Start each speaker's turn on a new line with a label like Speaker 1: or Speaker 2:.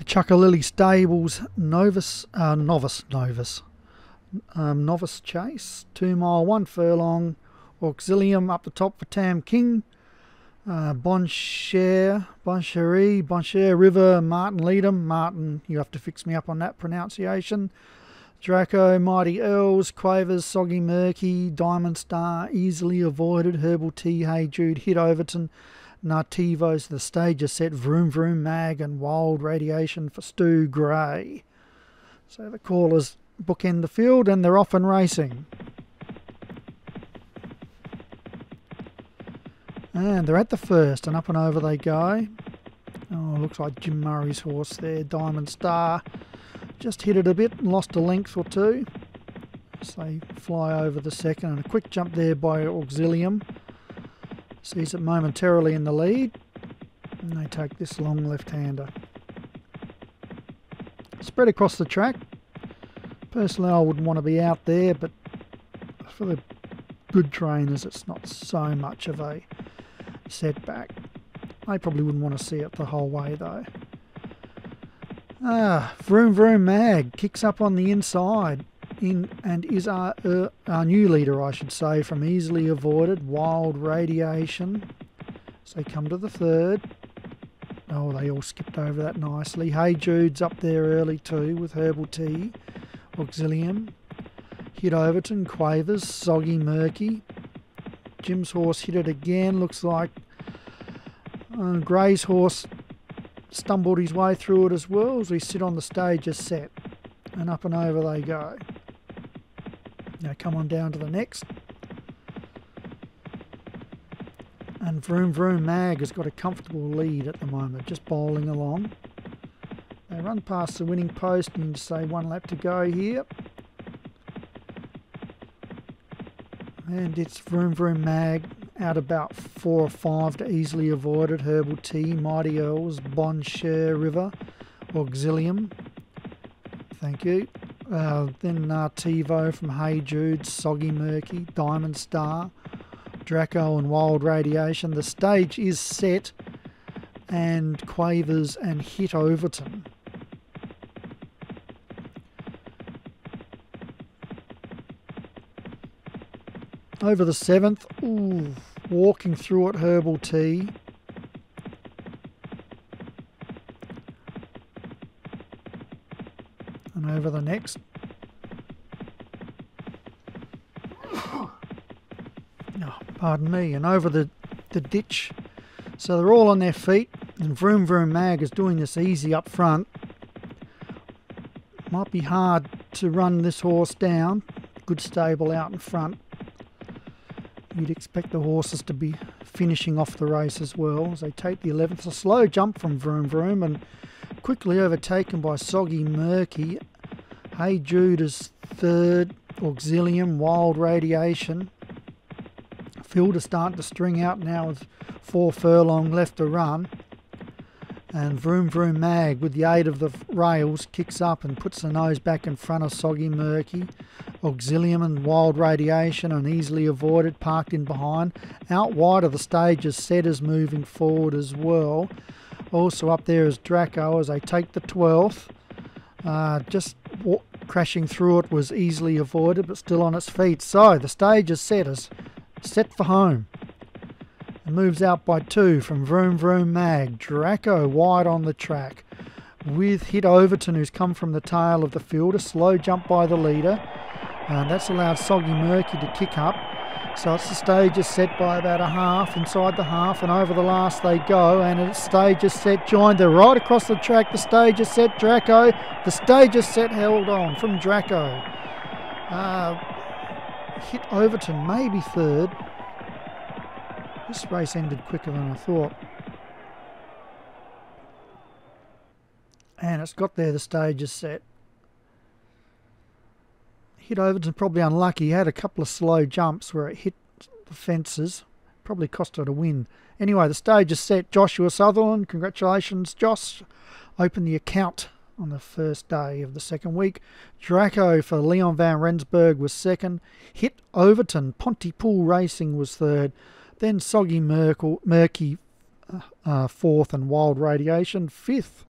Speaker 1: the Chukalilly Stables Novus, uh, Novice, Novus, um, Novice Chase, two mile, one furlong, Auxilium up the top for Tam King, uh, Boncher, Boncherie, Boncher River, Martin Leadham, Martin, you have to fix me up on that pronunciation. Draco, Mighty Earls, Quavers, Soggy Murky, Diamond Star, Easily Avoided, Herbal Tea, Hey Jude, Hit Overton, Nativos, The Stage is set, Vroom Vroom Mag, and Wild Radiation for Stu Gray. So the callers bookend the field and they're off and racing. And they're at the first and up and over they go. Oh, looks like Jim Murray's horse there, Diamond Star. Just hit it a bit and lost a length or two. So they fly over the second and a quick jump there by Auxilium. Sees it momentarily in the lead. And they take this long left-hander. Spread across the track. Personally, I wouldn't want to be out there, but for the good trainers, it's not so much of a setback. They probably wouldn't want to see it the whole way, though. Ah, Vroom Vroom Mag kicks up on the inside in and is our, uh, our new leader, I should say, from easily avoided wild radiation. So come to the third. Oh, they all skipped over that nicely. Hey Jude's up there early too with Herbal Tea, Auxilium. Hit Overton, Quavers, Soggy Murky. Jim's horse hit it again. Looks like uh, Gray's horse stumbled his way through it as well as we sit on the stage as set. And up and over they go. Now come on down to the next. And Vroom Vroom Mag has got a comfortable lead at the moment, just bowling along. They run past the winning post and say one lap to go here. And it's Vroom Vroom Mag out about four or five to easily avoid it. Herbal Tea, Mighty Earls, Bonshare River, Auxilium. Thank you. Uh, then Nartivo from Hey Jude, Soggy Murky, Diamond Star, Draco and Wild Radiation. The stage is set and Quavers and Hit Overton. Over the seventh, ooh, walking through it, Herbal Tea. Over the next. Oh, pardon me. And over the, the ditch. So they're all on their feet. And Vroom Vroom Mag is doing this easy up front. Might be hard to run this horse down. Good stable out in front. You'd expect the horses to be finishing off the race as well as they take the 11th. A slow jump from Vroom Vroom and quickly overtaken by Soggy Murky. Hey Jude is third. Auxilium, Wild Radiation. Field is starting to string out now with four furlong left to run. And Vroom Vroom Mag, with the aid of the rails, kicks up and puts the nose back in front of Soggy Murky. Auxilium and Wild Radiation and easily avoided, parked in behind. Out wide of the stage is Setters moving forward as well. Also up there is Draco as they take the 12th. Uh, just crashing through it was easily avoided, but still on its feet. So the stage is set as set for home It moves out by two from Vroom Vroom Mag. Draco wide on the track with Hit Overton, who's come from the tail of the field. A slow jump by the leader. And that's allowed Soggy Murky to kick up. So it's the stage is set by about a half, inside the half, and over the last they go. And it's stage is set, joined. They're right across the track. The stage is set, Draco. The stage is set, held on from Draco. Uh, hit Overton, maybe third. This race ended quicker than I thought. And it's got there, the stage is set. Hit Overton probably unlucky. He had a couple of slow jumps where it hit the fences. Probably cost it a win. Anyway, the stage is set. Joshua Sutherland, congratulations, Josh. Open the account on the first day of the second week. Draco for Leon Van Rensburg was second. Hit Overton, Pontypool Racing was third. Then Soggy Merkel, Murky uh, uh, fourth and Wild Radiation fifth.